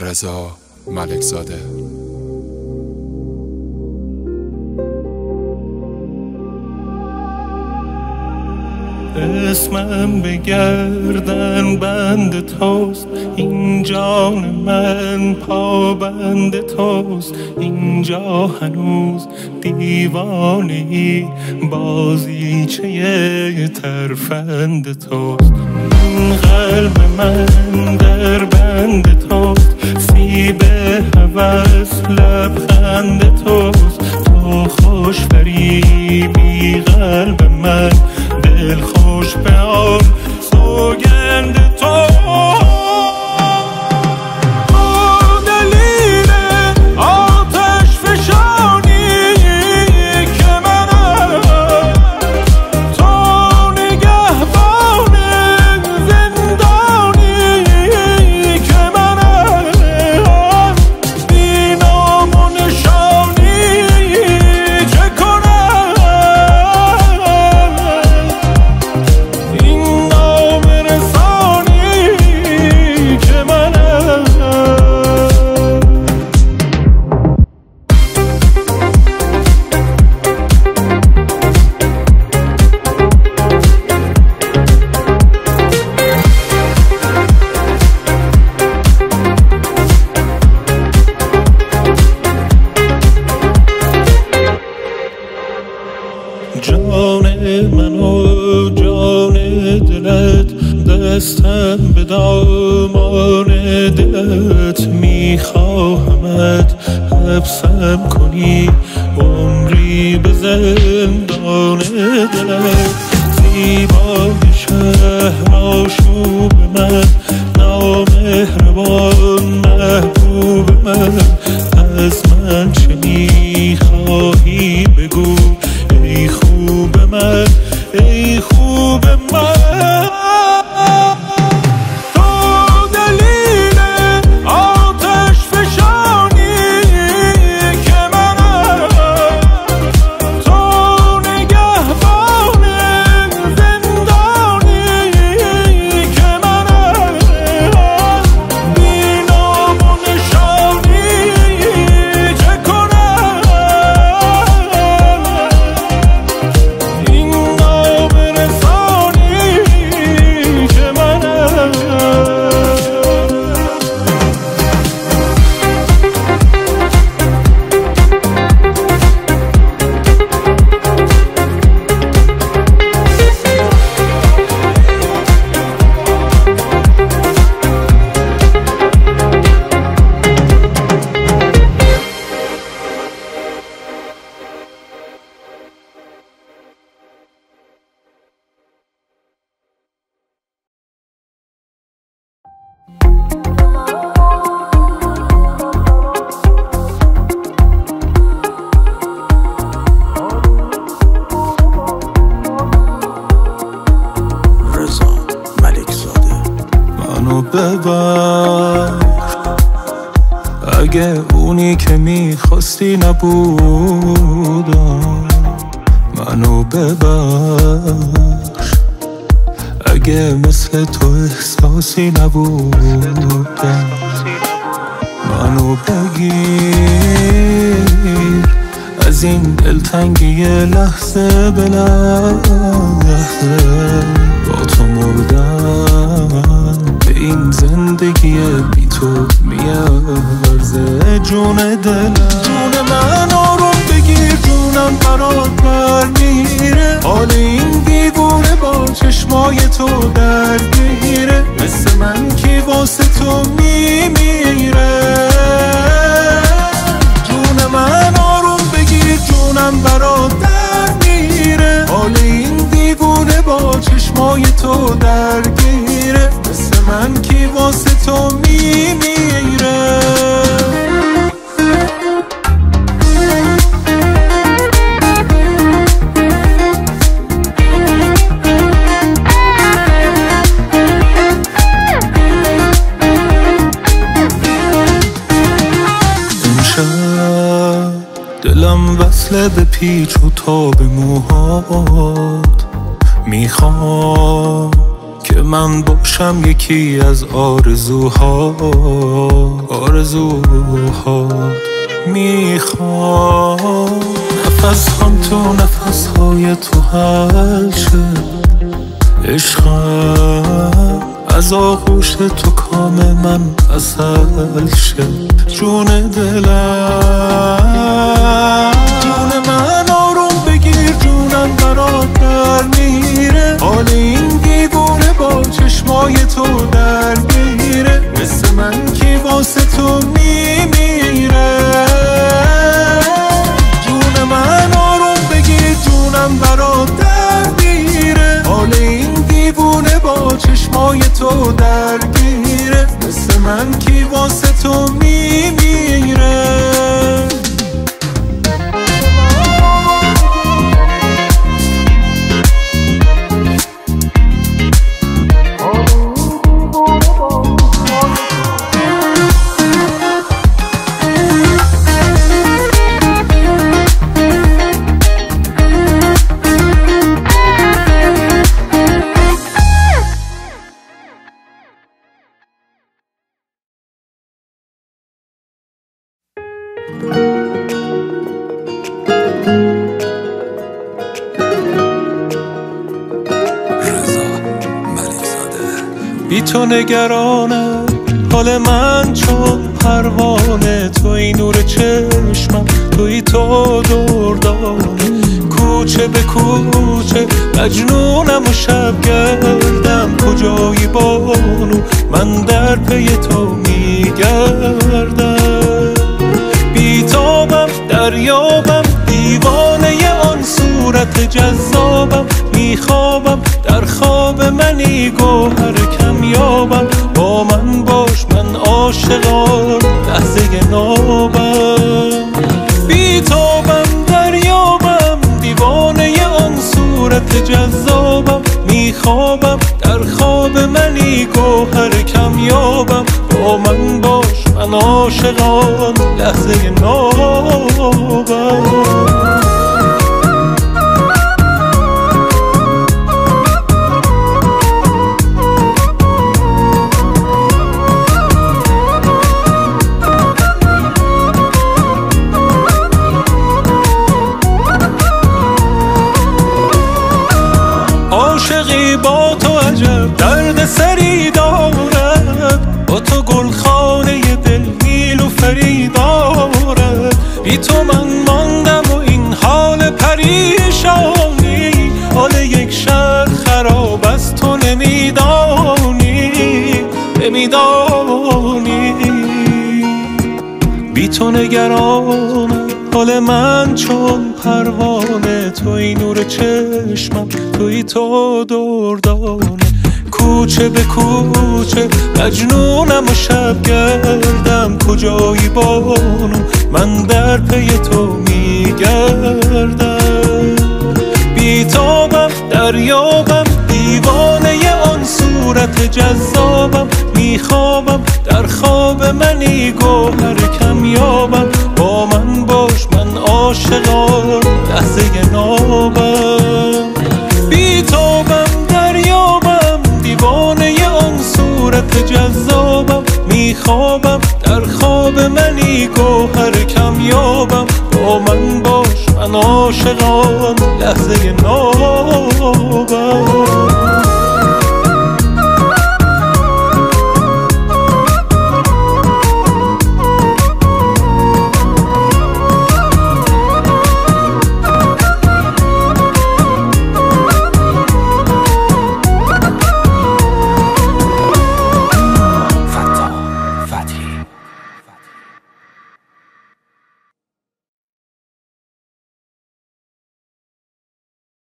رضا ملکزاده. اسمم به گردن بند توست. این جان من پا بند توست. اینجا هنوز دیوانی بازیچه ترفند توست. این قلب من در بند توست سیب هوس لبخند تو دلت میخواهمت حبسم کنی. عمری به زندان دلت زیبای شهر آشوب من. نامهربان محبوب من. اگه اونی که می‌خواستی نبودم منو ببخش. اگه مثل تو احساسی نبودم منو بگیر. از این دلتنگی لحظه به لحظه با تو مردم. این زندگی بی تو میارزه. جون دلم جون من آروم مثل به پیچ و تاب موهات می‌خوام که من باشم یکی از آرزوها آرزوها می‌خوام. نفس هم تو نفس های تو حل شد از آغوش تو کام من اصل شد جون دلم بی تو نگرانم. حال من چون پروانه توی نور چشمم توی تو دردانه. کوچه به کوچه مجنونم و شب گردم. کجایی بانو من در پی تو میگردم. بیتابم دریابم دیوانه آن صورت جذابم. میخوابم در خواب منی گوهر کمیابم با من باش من عاشقان لحظه نابم. بیتابم دریابم. دیوانه آن صورت جذابم. میخوابم در خواب منی گوهر کمیابم. با من باش من عاشقان لحظه نابم. عاشقی با تو عجب درد سری دارد. با تو گلخانه دل نیل و فری دارد بی تو من ماندم و این حال پریشانی. حال یک شهر خراب از تو نمیدانی نمیدانی. بی تو نگرانم حال من چون پروانه توی نور چشمم توی تو دردانه کوچه به کوچه مجنونم و شب گردم. کجایی بانو من در پی تو میگردم. بیتابم دریابم دیوانه آن صورت جذابم. میخوابم در خواب منی گوهر کمیابم. عاشقان لحظه نابم بیتابم دریابم دیوانه آن صورت جذابم. میخوابم در خواب منی گوهر کمیابم. با من باش من عاشقان لحظه نابم